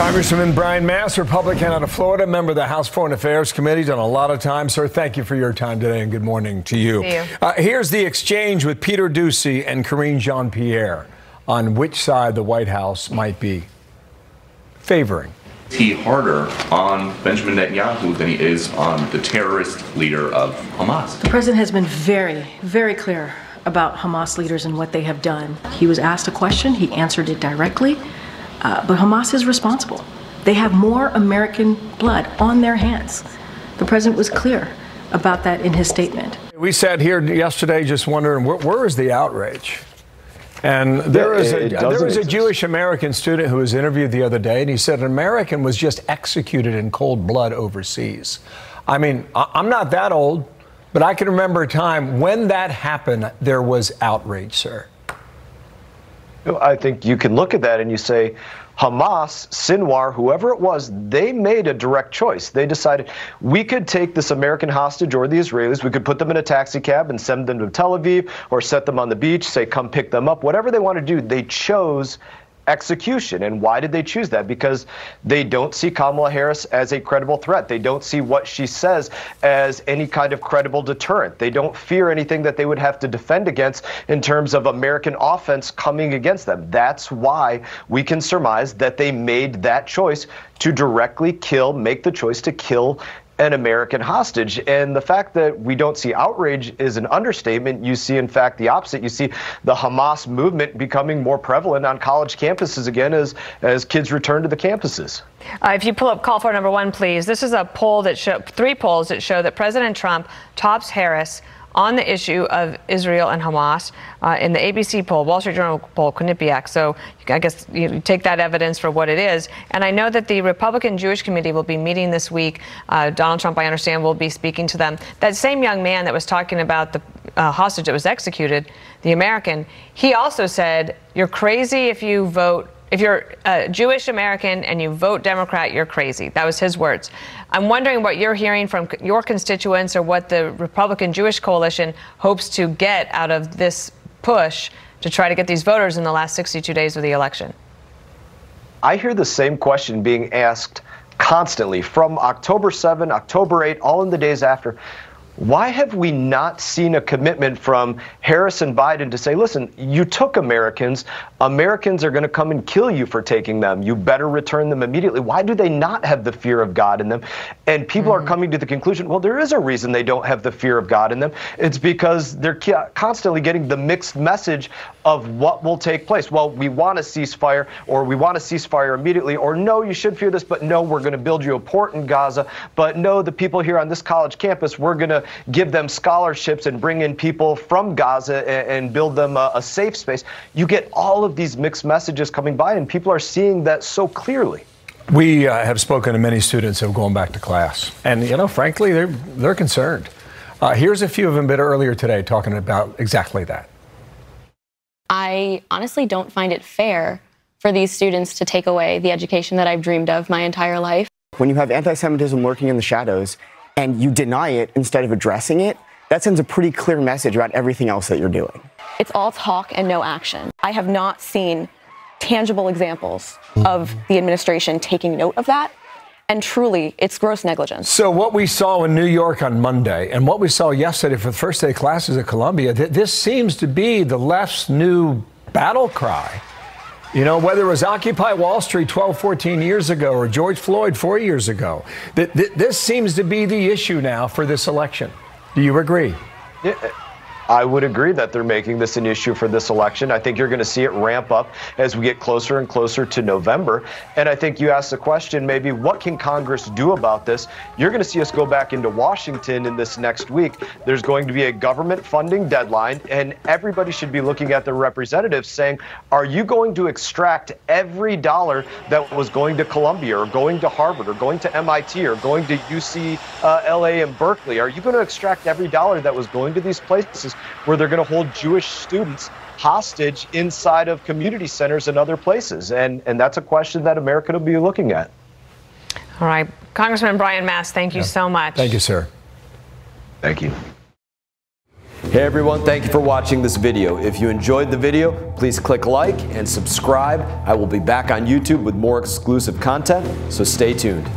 Congressman Brian Mast, Republican out of Florida, member of the House Foreign Affairs Committee, done a lot of time. Sir, thank you for your time today and good morning to you. you. Uh, here's the exchange with Peter Doocy and Karine Jean Pierre on which side the White House might be favoring. he harder on Benjamin Netanyahu than he is on the terrorist leader of Hamas. The president has been very, very clear about Hamas leaders and what they have done. He was asked a question, he answered it directly, uh, but Hamas is responsible. They have more American blood on their hands. The president was clear about that in his statement. We sat here yesterday just wondering where, where is the outrage? And there Yeah, was a there was a. Jewish American student who was interviewed the other day, and he said an American was just executed in cold blood overseas. I mean, I'm not that old, but I can remember a time when that happened. There was outrage, sir. I think you can look at that and you say, Hamas, Sinwar, whoever it was, they made a direct choice. They decided we could take this American hostage or the Israelis, we could put them in a taxi cab and send them to Tel Aviv or set them on the beach, say, come pick them up. Whatever they want to do, they chose execution. And why did they choose that? Because they don't see Kamala Harris as a credible threat. They don't see what she says as any kind of credible deterrent. They don't fear anything that they would have to defend against in terms of American offense coming against them. That's why we can surmise that they made that choice to directly kill, make the choice to kill an American hostage. And the fact that we don't see outrage is an understatement. You see, in fact, the opposite. You see the Hamas movement becoming more prevalent on college campuses again as, as kids return to the campuses. Uh, if you pull up call for number one, please. This is a poll that show three polls that show that President Trump tops Harris on the issue of Israel and Hamas uh, in the ABC poll, Wall Street Journal poll, Quinnipiac. So I guess you take that evidence for what it is. And I know that the Republican Jewish Committee will be meeting this week. Uh, Donald Trump, I understand, will be speaking to them. That same young man that was talking about the uh, hostage that was executed, the American, he also said, "You're crazy if you vote." If you're a Jewish American and you vote Democrat, you're crazy. That was his words. I'm wondering what you're hearing from your constituents or what the Republican Jewish Coalition hopes to get out of this push to try to get these voters in the last 62 days of the election. I hear the same question being asked constantly from October 7, October 8, all in the days after. Why have we not seen a commitment from Harris and Biden to say, listen, you took Americans. Americans are going to come and kill you for taking them. You better return them immediately. Why do they not have the fear of God in them? And people are mm-hmm. coming to the conclusion, well, there is a reason they don't have the fear of God in them. It's because they're constantly getting the mixed message of what will take place. Well, we want a ceasefire, or we want a ceasefire immediately, or no, you should fear this, but no, we're going to build you a port in Gaza. But no, the people here on this college campus, we're going to give them scholarships and bring in people from Gaza and, and build them a, a safe space. You get all of these mixed messages coming by, and people are seeing that so clearly. We uh, have spoken to many students who have gone back to class, and you know, frankly, they're they're concerned. Uh, here's a few of them a bit earlier today talking about exactly that. I honestly don't find it fair for these students to take away the education that I've dreamed of my entire life. When you have anti Semitism lurking in the shadows and you deny it instead of addressing it, that sends a pretty clear message about everything else that you're doing. It's all talk and no action. I have not seen tangible examples of the administration taking note of that. And truly, it's gross negligence. So, what we saw in New York on Monday and what we saw yesterday for the first day of classes at Columbia, th- this seems to be the left's new battle cry. You know, whether it was Occupy Wall Street 12, 14 years ago or George Floyd four years ago, th- th- this seems to be the issue now for this election. Do you agree? Yeah, I would agree that they're making this an issue for this election. I think you're going to see it ramp up as we get closer and closer to November. And I think you asked the question maybe what can Congress do about this? You're going to see us go back into Washington in this next week. There's going to be a government funding deadline, and everybody should be looking at their representatives saying, Are you going to extract every dollar that was going to Columbia or going to Harvard or going to MIT or going to UC uh, LA and Berkeley? Are you going to extract every dollar that was going to these places? Where they're going to hold Jewish students hostage inside of community centers and other places? And, and that's a question that America will be looking at. All right. Congressman Brian Mast, thank you so much. Thank you, sir. Thank you. Hey everyone, thank you for watching this video. If you enjoyed the video, please click like and subscribe. I will be back on YouTube with more exclusive content, so stay tuned.